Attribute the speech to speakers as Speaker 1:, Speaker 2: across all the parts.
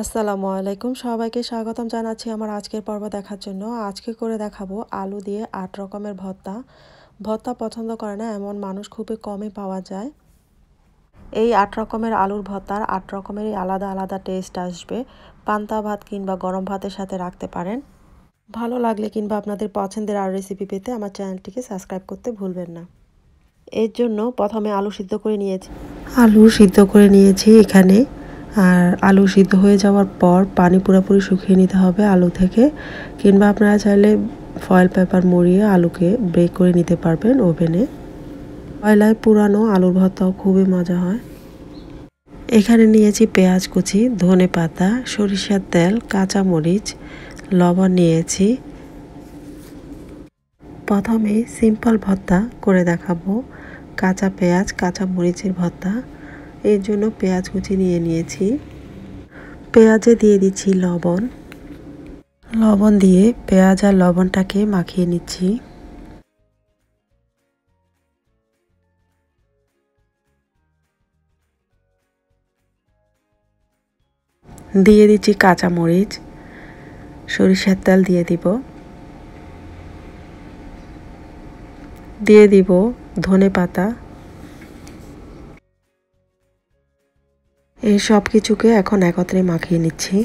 Speaker 1: আসসালামু আলাইকুম। সবাইকে স্বাগতম জানাচ্ছি আমার আজকের পর্ব দেখার জন্য। আজকে করে দেখাবো আলু দিয়ে আট রকমের ভর্তা। ভর্তা পছন্দ করে না, এমন মানুষ খুবই কমই পাওয়া যায়। এই আট রকমের আলুর ভর্তার আট রকমেরই আলাদা আলাদা টেস্ট আসবে। পান্তা ভাত কিংবা গরম ভাতের সাথে রাখতে পারেন। ভালো লাগলে কিংবা আপনাদের পছন্দের আর রেসিপি পেতে আমার চ্যানেলটিকে সাবস্ক্রাইব করতে ভুলবেন না। এর জন্য প্রথমে আলু সিদ্ধ করে নিয়েছি। আলু সিদ্ধ করে নিয়েছি এখানে আর আলু সিদ্ধ হয়ে যাওয়ার পর পানি পুরোপুরি শুকিয়ে নিতে হবে আলু থেকে। কিংবা আপনারা চাইলে ফয়েল পেপার মুড়িয়ে আলুকে ব্রেক করে নিতে পারবেন ওভেনে কয়লায় পুরানো আলুর ভর্তাও খুবই মজা হয়। এখানে নিয়েছি পেঁয়াজ কুচি, ধনে পাতা, সরিষার তেল কাঁচা মরিচ লবণ নিয়েছি। প্রথমে সিম্পল ভর্তা করে দেখাবো। কাঁচা পেঁয়াজ কাঁচা মরিচের ভর্তা এর জন্য পেঁয়াজ কুচি নিয়ে নিয়েছি। পেঁয়াজে দিয়ে দিচ্ছি লবণ। লবণ দিয়ে পেঁয়াজ আর লবণটাকে মাখিয়ে নিচ্ছি। দিয়ে দিচ্ছি কাঁচা মরিচ সরিষার তেল দিয়ে দিব। দিয়ে দিব ধনে পাতা। এই সব কিছুকে এখন একত্রে মাখিয়ে নিচ্ছি।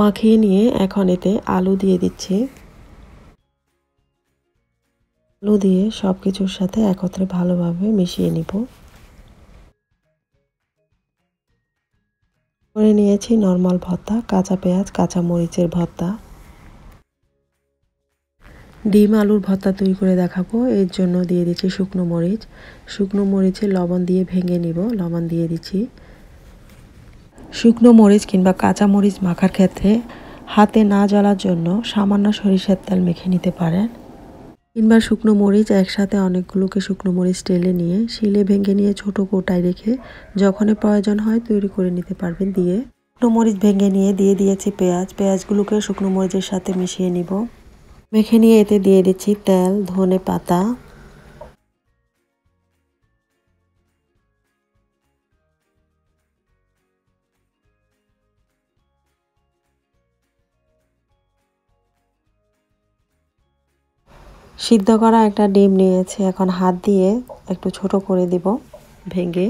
Speaker 1: মাখিয়ে নিয়ে এখন এতে আলু দিয়ে দিচ্ছি। আলু দিয়ে সব কিছুর সাথে একত্রে ভালোভাবে মিশিয়ে নিব। করে নিয়েছি নর্মাল ভর্তা, কাঁচা পেঁয়াজ, কাঁচা মরিচের ভর্তা। ডিম, আলুর ভর্তা তৈরি করে দেখাবো। এর জন্য দিয়ে দিচ্ছি শুকনো মরিচ। শুকনো মরিচে লবণ দিয়ে ভেঙে নিব। লবণ দিয়ে দিচ্ছি শুকনো মরিচ কিংবা কাঁচা মরিচ মাখার ক্ষেত্রে হাতে না জ্বলার জন্য সামান্য সরিষার তেল মেখে নিতে পারেন। কিংবা শুকনো মরিচ একসাথে অনেকগুলোকে শুকনো মরিচ টেলে নিয়ে শিলে ভেঙে নিয়ে ছোট কোটায় রেখে যখনই প্রয়োজন হয় তৈরি করে নিতে পারবেন দিয়ে। শুকনো মরিচ ভেঙে নিয়ে দিয়ে দিয়েছি পেঁয়াজ। পেঁয়াজগুলোকে শুকনো মরিচের সাথে মিশিয়ে নিব। মেখে নিয়ে এতে দিয়ে দিচ্ছি তেল, ধনে পাতা। সিদ্ধ করা একটা ডিম নিয়েছি, এখন হাত দিয়ে একটু ছোট করে দিব, ভেঙে।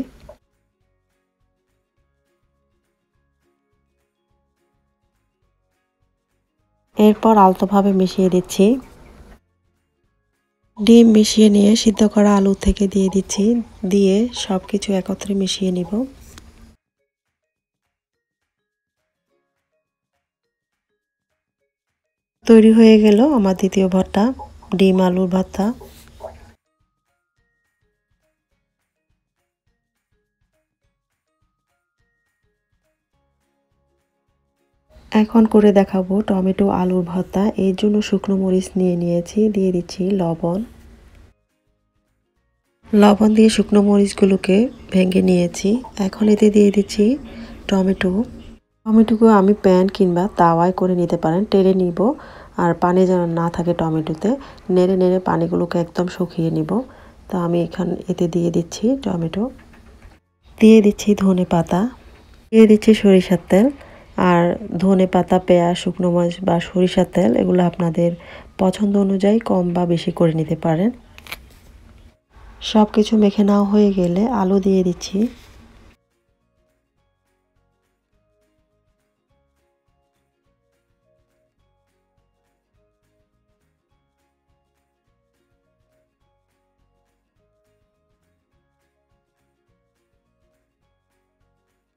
Speaker 1: এরপর আলতোভাবে মিশিয়ে দিচ্ছি। ডিম মিশিয়ে নিয়ে সিদ্ধ করা আলু থেকে দিয়ে দিচ্ছি। দিয়ে সব কিছু একত্রে মিশিয়ে নিব। তৈরি হয়ে গেল আমার দ্বিতীয় ভর্তা, ডিম আলুর ভর্তা। এখন করে দেখাবো টমেটো, আলুর ভর্তা। এর জন্য শুকনো মরিচ নিয়ে নিয়েছি, দিয়ে দিচ্ছি লবণ। লবণ দিয়ে শুকনো মরিচগুলোকে ভেঙে নিয়েছি। এখন এতে দিয়ে দিচ্ছি টমেটো। টমেটোকে আমি প্যান কিংবা তাওয়ায় করে নিতে পারেন টেলে নিব। আর পানি যেন না থাকে টমেটোতে, নেড়ে নেড়ে পানিগুলোকে একদম শুকিয়ে নিব। তো আমি এখান, এতে দিয়ে দিচ্ছি টমেটো। দিয়ে দিচ্ছি ধনে পাতা। দিয়ে দিচ্ছি সরিষার তেল। আর ধনে পাতা, পেঁয়াজ, শুকনো মাছ বা সরিষার তেল এগুলো আপনাদের পছন্দ অনুযায়ী কম বা বেশি করে নিতে পারেন। সব কিছু মেখে নেওয়া হয়ে গেলে আলু দিয়ে দিচ্ছি।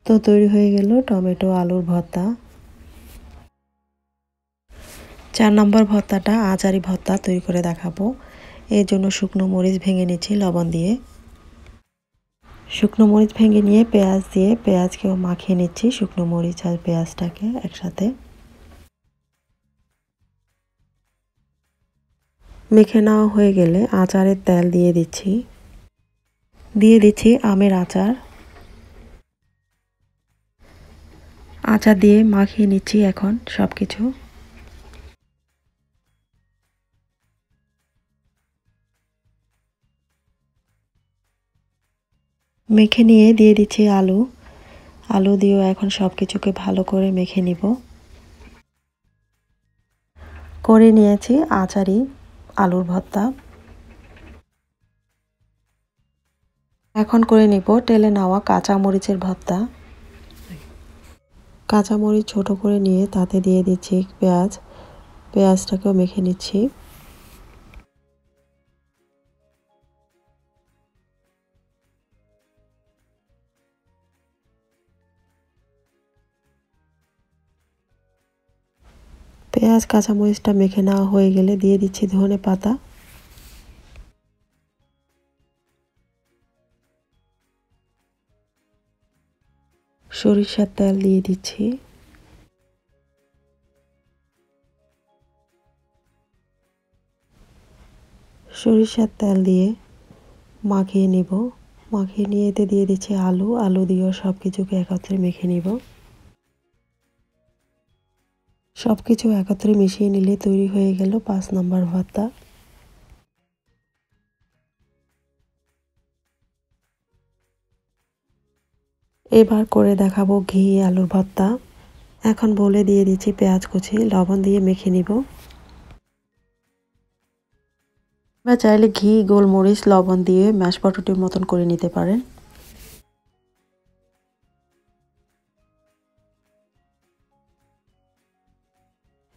Speaker 1: তো তৈরি হয়ে গেল, টমেটো, আলুর ভর্তা। চার নম্বর ভর্তাটা আচারি ভর্তা তৈরি করে দেখাবো। এর জন্য শুকনো মরিচ ভেঙে নিচ্ছি লবণ দিয়ে। শুকনো মরিচ ভেঙে নিয়ে পেঁয়াজ দিয়ে পেঁয়াজকেও মাখিয়ে নিচ্ছি শুকনো মরিচ আর পেঁয়াজটাকে একসাথে। মেখে নেওয়া হয়ে গেলে আচারের তেল দিয়ে দিচ্ছি। দিয়ে দিচ্ছি আমের আচার। আচার দিয়ে মাখিয়ে নিচ্ছি এখন সব কিছু মেখে নিয়ে দিয়ে দিচ্ছি আলু। আলু দিয়েও এখন সব কিছুকে ভালো করে মেখে নিব। করে নিয়েছি আচারি আলুর ভর্তা। এখন করে নিব টেলে নেওয়া কাঁচা মরিচের ভর্তা। কাঁচামরিচ ছোট করে নিয়ে তাতে দিয়ে দিচ্ছি পেঁয়াজ। পেঁয়াজটাকেও মেখে নিচ্ছি। পেঁয়াজ, কাঁচামরিচটা মেখে নেওয়া হয়ে গেলে দিয়ে দিচ্ছি ধনে পাতা সরিষার তেল দিয়ে দিচ্ছি। সরিষার তেল দিয়ে মাখিয়ে নিব। মাখিয়ে নিয়ে এতে দিয়ে দিচ্ছি আলু। আলু দিয়েও সব কিছুকে একত্রে মেখে নিব। সব কিছু একত্রে মিশিয়ে নিলে তৈরি হয়ে গেল পাঁচ নম্বর ভর্তা। এবার করে দেখাবো ঘি, আলুর ভর্তা। এখন বলে দিয়ে দিচ্ছি পেঁয়াজ কুচি, লবণ দিয়ে মেখে নিব। বা চাইলে ঘি, গোলমরিচ, লবণ দিয়ে ম্যাশ পটেটোর মতন করে নিতে পারেন।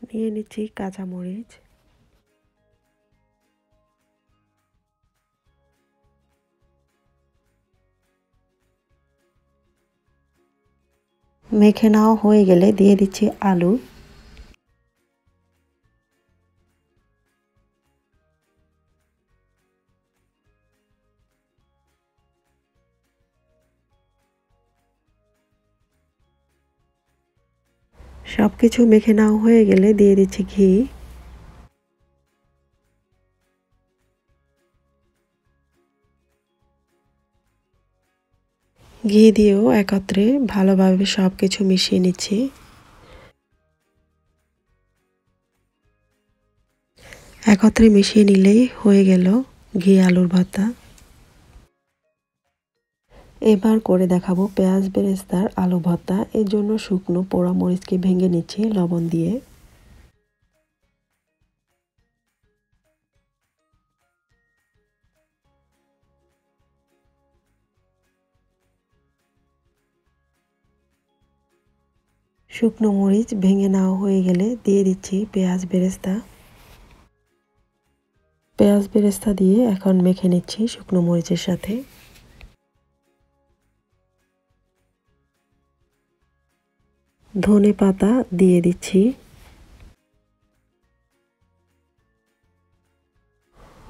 Speaker 1: নিয়ে নিচ্ছি কাঁচামরিচ। মেখে নাও হয়ে গেলে দিয়ে দিচ্ছি আলু। সব কিছু মেখে নাও হয়ে গেলে দিয়ে দিচ্ছি ঘি। ঘি দিয়েও একত্রে ভালোভাবে সব কিছু মিশিয়ে নিচ্ছি। একত্রে মিশিয়ে নিলেই হয়ে গেল ঘি আলুর ভর্তা। এবার করে দেখাবো পেঁয়াজ বেরেস্তার আলু ভর্তা। এর জন্য শুকনো পোড়া মরিচকে ভেঙে নিচ্ছি লবণ দিয়ে। শুকনো মরিচ ভেঙে নেওয়া হয়ে গেলে দিয়ে দিচ্ছি পেঁয়াজ বেরেস্তা। পেঁয়াজ বেরেস্তা দিয়ে এখন মেখে নিচ্ছি শুকনো মরিচের সাথে। ধনে পাতা দিয়ে দিচ্ছি।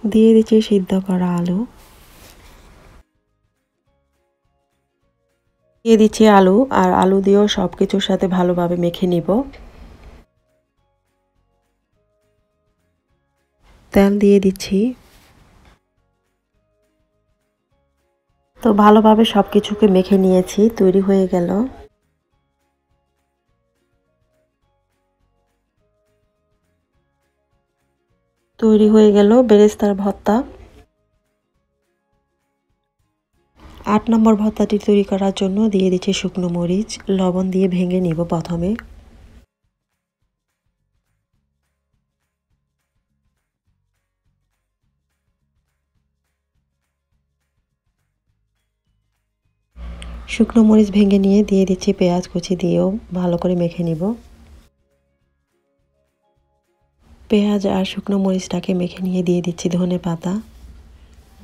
Speaker 1: দিয়ে দিচ্ছি সিদ্ধ করা আলু। দিয়ে দিচ্ছি আলু আর আলু দিয়েও সব কিছুর সাথে ভালোভাবে মেখে নিব। তেল দিয়ে দিচ্ছি। তো ভালোভাবে সব কিছুকে মেখে নিয়েছি, তৈরি হয়ে গেল। তৈরি হয়ে গেল বেরেস্তার ভর্তা। আট নম্বর ভর্তাটি তৈরি করার জন্য দিয়ে দিচ্ছি শুকনো মরিচ। লবণ দিয়ে ভেঙে নিব প্রথমে। শুকনো মরিচ ভেঙে নিয়ে দিয়ে দিচ্ছি পেঁয়াজ কুচি দিয়েও ভালো করে মেখে নিব। পেঁয়াজ আর শুকনো মরিচটাকে মেখে নিয়ে দিয়ে দিচ্ছি ধনে পাতা।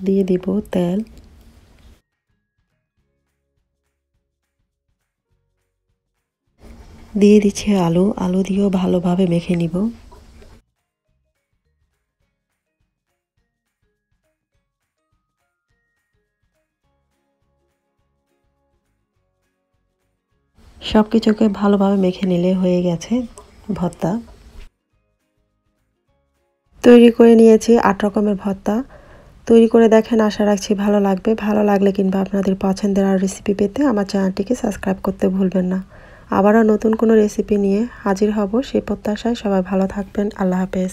Speaker 1: দিয়ে দিব তেল। দিয়ে দিচ্ছে আলু আলু দিয়েও ভালোভাবে মেখে নিব। সব কিছুকে ভালোভাবে মেখে নিলে হয়ে গেছে ভর্তা। তৈরি করে নিয়েছি আট রকমের ভর্তা। তৈরি করে দেখেন, আশা রাখছি ভালো লাগবে। ভালো লাগলে কিংবা আপনাদের পছন্দের আর রেসিপি পেতে আমার চ্যানেলটিকে সাবস্ক্রাইব করতে ভুলবেন না। আবারও নতুন কোনো রেসিপি নিয়ে হাজির হব সেই প্রত্যাশায় সবাই ভালো থাকবেন। আল্লাহ হাফেজ।